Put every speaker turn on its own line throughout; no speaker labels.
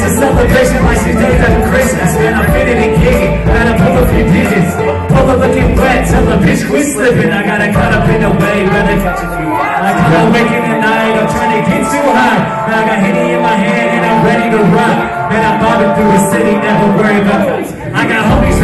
celebration like she's days after Christmas. Man, I'm fitting and kicking. Gotta pull a few digits. Pull looking wet. Tell the bitch quit slipping. I gotta cut up in the way. Rather catch a few Like I'm waking the night. I'm trying to get too high. Man, I got Henny in my hand and I'm ready to rock. Man, I'm bobbing through the city. Never worry about I got homies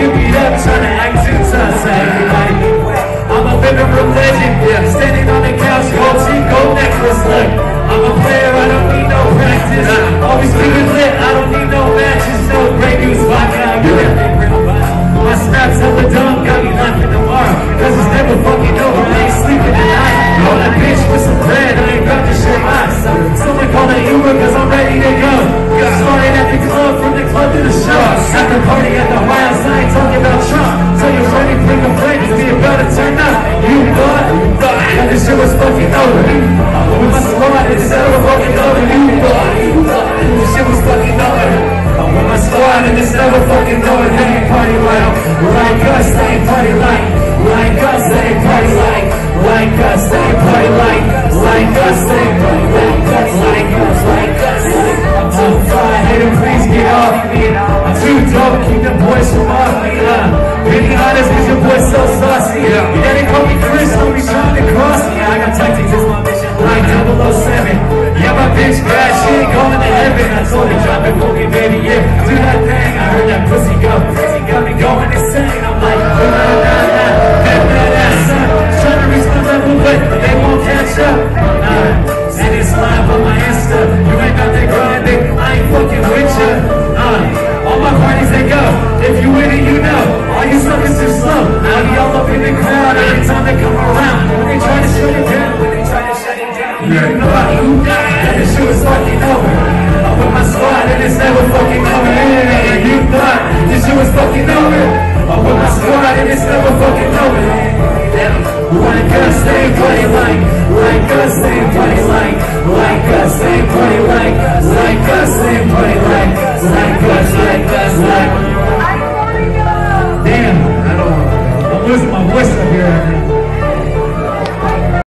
give me up, trying to act. Say, everybody. I'm a room legend, yeah. Standing on the couch, gold teeth, gold necklace, look. I'm a player, I don't need no practice. Always it lit, I don't need no matches. No great news, vodka, I get it. My snaps of the dumb got me laughing tomorrow. Cause it's never fucking over, I ain't sleeping tonight. On that bitch with some bread, I ain't about to share mine. Someone call an Uber cause I'm ready to go. Started at the club, from the club to the show. The party I'm like, nah, nah, nah, bend that ass up. To reach my level, but they won't catch up. Nah, and it's live on my Insta. You ain't got that grinding, I ain't fucking with ya. All my parties they go. If you with it, you know. All you suckers too slow. I'll be all up in the crowd every time they come